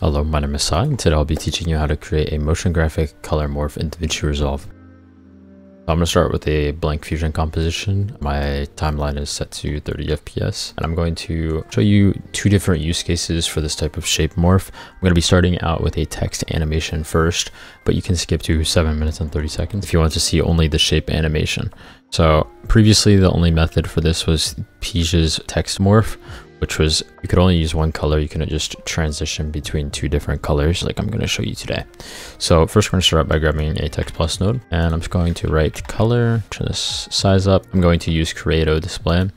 Hello, my name is Sai, and today I'll be teaching you how to create a motion graphic color morph in DaVinci Resolve. I'm going to start with a blank fusion composition. My timeline is set to 30 FPS, and I'm going to show you two different use cases for this type of shape morph. I'm going to be starting out with a text animation first, but you can skip to 7 minutes and 30 seconds if you want to see only the shape animation. So previously, the only method for this was Pige's text morph, which was you could only use one color. You couldn't just transition between two different colors like I'm going to show you today. So first we're going to start by grabbing a text plus node and I'm just going to write color, turn this size up. I'm going to use Creato display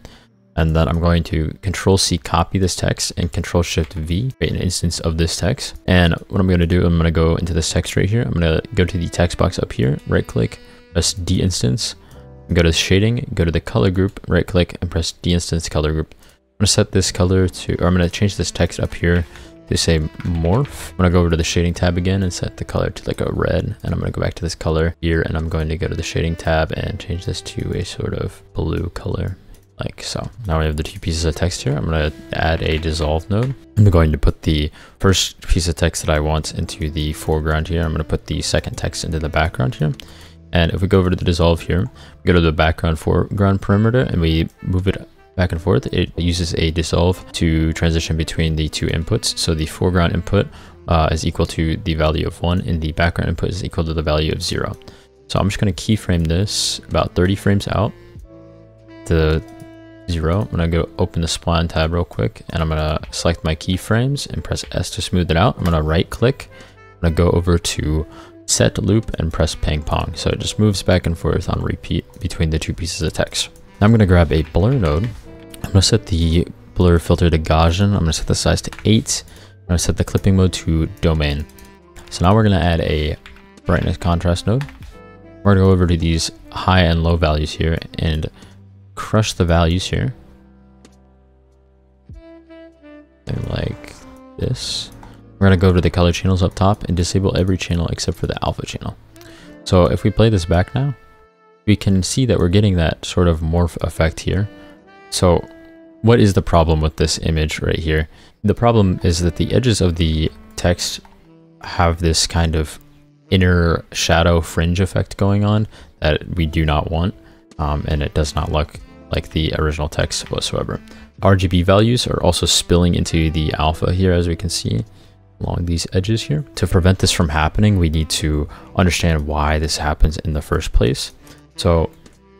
and then I'm going to control C copy this text and control shift V create an instance of this text. And what I'm going to do, I'm going to go into this text right here. I'm going to go to the text box up here, right click, press Deinstance, go to shading, go to the color group, right click and press Deinstance color group. I'm gonna set this color to, or I'm gonna change this text up here to say morph. I'm gonna go over to the shading tab again and set the color to like a red. And I'm gonna go back to this color here and I'm going to go to the shading tab and change this to a sort of blue color like so. Now we have the two pieces of text here. I'm to add a dissolve node. I'm going to put the first piece of text that I want into the foreground here. I'm to put the second text into the background here. And if we go over to the dissolve here, we go to the background foreground parameter and we move it back and forth. It uses a dissolve to transition between the two inputs. So the foreground input uh, is equal to the value of 1 and the background input is equal to the value of 0. So I'm just going to keyframe this about 30 frames out to 0. I'm going to go open the spline tab real quick and I'm going to select my keyframes and press S to smooth it out. I'm going to right click. I'm going to go over to set loop and press ping pong. So it just moves back and forth on repeat between the two pieces of text. Now I'm going to grab a blur node I'm to set the blur filter to Gaussian. I'm to set the size to 8. I'm to set the clipping mode to domain. So now we're to add a brightness contrast node. We're to go over to these high and low values here and crush the values here. like this. We're to go to the color channels up top and disable every channel except for the alpha channel. So if we play this back now, we can see that we're getting that sort of morph effect here. So what is the problem with this image right here? The problem is that the edges of the text have this kind of inner shadow fringe effect going on that we do not want. Um, and it does not look like the original text whatsoever. RGB values are also spilling into the alpha here, as we can see along these edges here. To prevent this from happening, we need to understand why this happens in the first place. So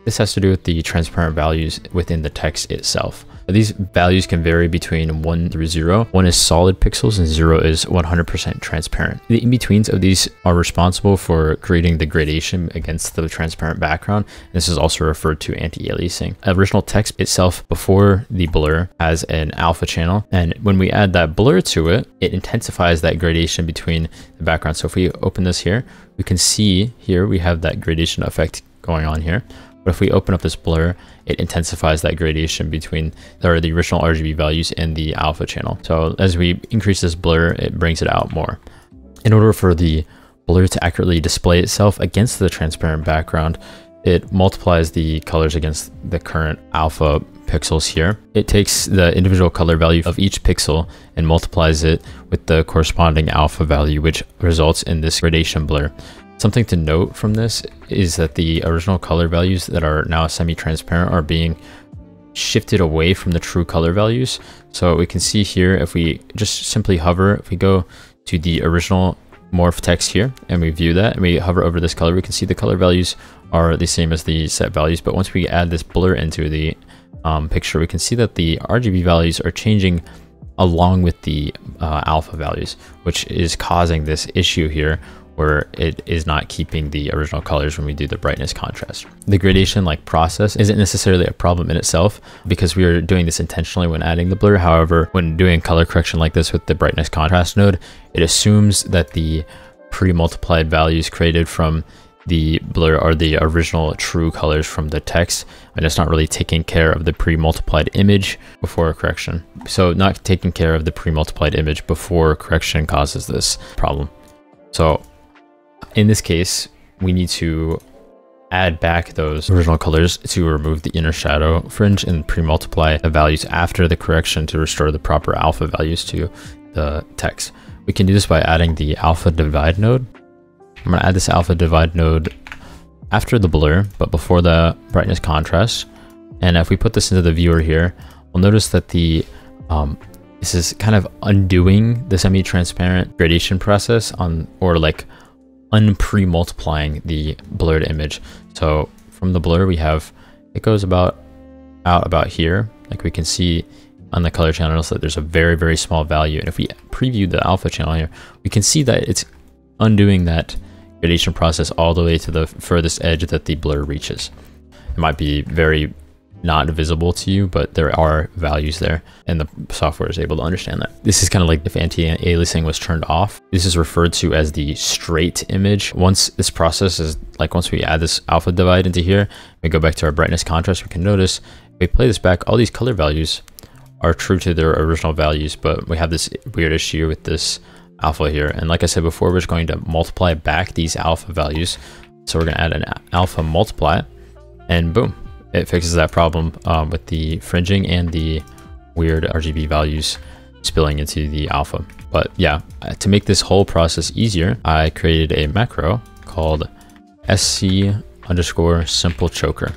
this has to do with the transparent values within the text itself. These values can vary between 1 through 0. 1 is solid pixels and 0 is 100% transparent. The in-betweens of these are responsible for creating the gradation against the transparent background. This is also referred to anti-aliasing. Original text itself before the blur has an alpha channel and when we add that blur to it, it intensifies that gradation between the background. So if we open this here, we can see here we have that gradation effect going on here. But if we open up this blur, it intensifies that gradation between or the original RGB values and the alpha channel. So as we increase this blur, it brings it out more. In order for the blur to accurately display itself against the transparent background, it multiplies the colors against the current alpha pixels here. It takes the individual color value of each pixel and multiplies it with the corresponding alpha value, which results in this gradation blur. Something to note from this is that the original color values that are now semi-transparent are being shifted away from the true color values. So we can see here, if we just simply hover, if we go to the original morph text here and we view that and we hover over this color, we can see the color values are the same as the set values. But once we add this blur into the um, picture, we can see that the RGB values are changing along with the uh, alpha values, which is causing this issue here where it is not keeping the original colors when we do the brightness contrast. The gradation like process isn't necessarily a problem in itself because we are doing this intentionally when adding the blur. However, when doing color correction like this with the brightness contrast node, it assumes that the pre-multiplied values created from the blur are the original true colors from the text and it's not really taking care of the pre-multiplied image before correction. So not taking care of the pre-multiplied image before correction causes this problem. So in this case, we need to add back those original colors to remove the inner shadow fringe and pre-multiply the values after the correction to restore the proper alpha values to the text. We can do this by adding the alpha divide node. I'm going to add this alpha divide node after the blur, but before the brightness contrast. And if we put this into the viewer here, we'll notice that the um, this is kind of undoing the semi-transparent gradation process on, or like unpre-multiplying the blurred image. So from the blur, we have, it goes about out about here. Like we can see on the color channels that there's a very, very small value. And if we preview the alpha channel here, we can see that it's undoing that gradation process all the way to the furthest edge that the blur reaches. It might be very not visible to you, but there are values there and the software is able to understand that. This is kind of like if anti-aliasing was turned off. This is referred to as the straight image. Once this process is like once we add this alpha divide into here, we go back to our brightness contrast, we can notice we play this back, all these color values are true to their original values, but we have this weird issue with this alpha here. And like I said before, we're just going to multiply back these alpha values. So we're going to add an alpha multiply and boom, it fixes that problem um, with the fringing and the weird RGB values spilling into the alpha. But yeah, uh, to make this whole process easier, I created a macro called sc underscore simple choker.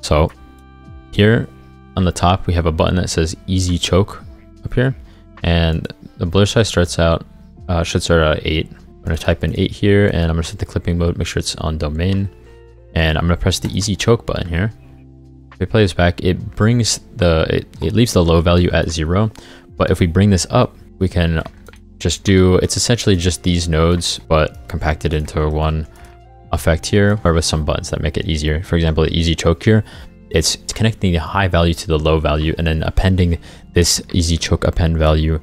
So here on the top, we have a button that says easy choke up here. And the blur size starts out, uh, should start out at 8. I'm to type in 8 here and I'm to set the clipping mode, make sure it's on domain. And I'm to press the easy choke button here. If we play this back, it brings the, it, it leaves the low value at 0. But if we bring this up, we can just do, it's essentially just these nodes, but compacted into one effect here, or with some buttons that make it easier. For example, the easy choke here, it's connecting the high value to the low value and then appending this easy choke append value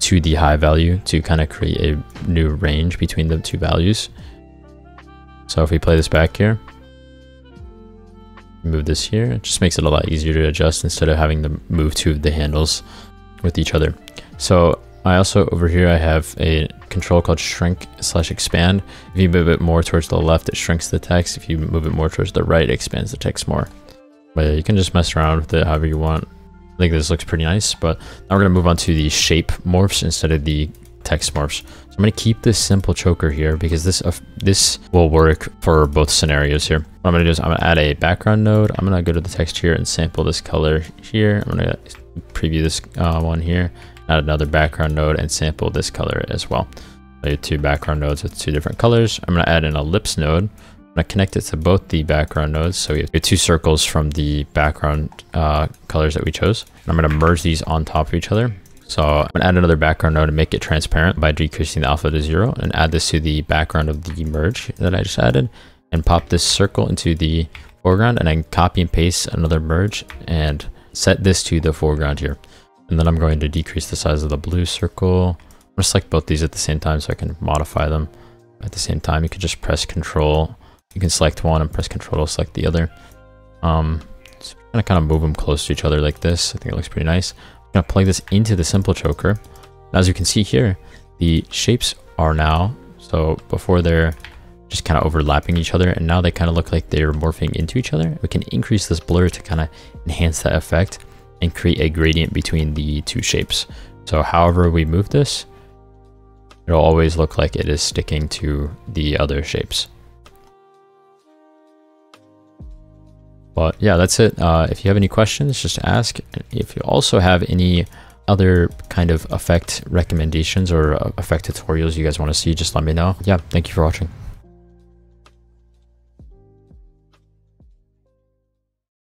to the high value to kind of create a new range between the two values. So if we play this back here, move this here, it just makes it a lot easier to adjust instead of having to move two of the handles with each other. So I also over here I have a control called shrink slash expand. If you move it more towards the left, it shrinks the text. If you move it more towards the right, it expands the text more. But you can just mess around with it however you want. I think this looks pretty nice, but now we're gonna move on to the shape morphs instead of the text morphs. So I'm gonna keep this simple choker here because this uh, this will work for both scenarios here. What I'm gonna do is I'm gonna add a background node. I'm gonna go to the text here and sample this color here. I'm gonna preview this uh, one here, add another background node and sample this color as well. So two background nodes with two different colors. I'm gonna add an ellipse node I'm going to connect it to both the background nodes. So we have two circles from the background uh, colors that we chose. And I'm going to merge these on top of each other. So I'm to add another background node and make it transparent by decreasing the alpha to zero and add this to the background of the merge that I just added and pop this circle into the foreground and then copy and paste another merge and set this to the foreground here. And then I'm going to decrease the size of the blue circle. I'm to select both these at the same time so I can modify them at the same time. You could just press control you can select one and press control to select the other. Um, so gonna kind of move them close to each other like this. I think it looks pretty nice. I'm gonna plug this into the simple choker. As you can see here, the shapes are now, so before they're just kind of overlapping each other and now they kind of look like they're morphing into each other. We can increase this blur to kind of enhance that effect and create a gradient between the two shapes. So however we move this, it'll always look like it is sticking to the other shapes. But yeah, that's it. Uh, if you have any questions, just ask. If you also have any other kind of effect recommendations or uh, effect tutorials you guys want to see, just let me know. Yeah, thank you for watching.